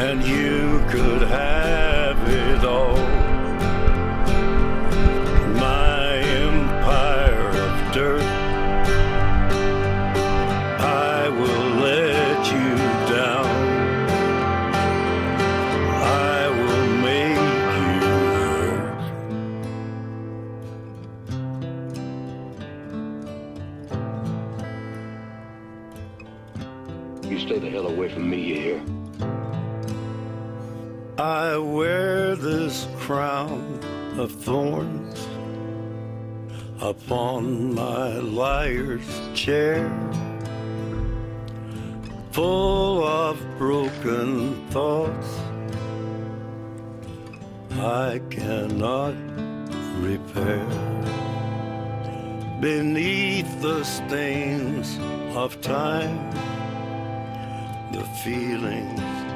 And you could have it all. My empire of dirt. I will let you down. I will make you hurt. You stay the hell away from me, you hear? I wear this crown of thorns upon my liar's chair, full of broken thoughts I cannot repair. Beneath the stains of time, the feelings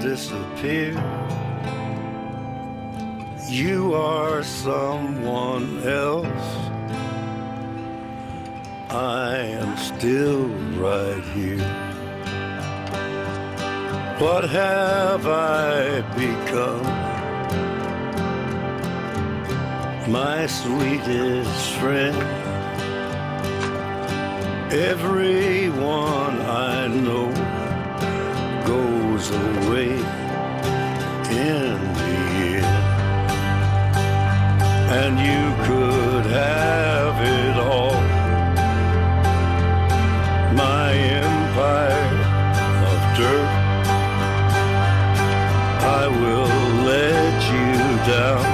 disappear. You are someone else. I am still right here. What have I become? My sweetest friend. Everyone I know And you could have it all. My empire of dirt. I will let you down.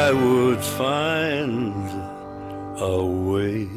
I would find a way.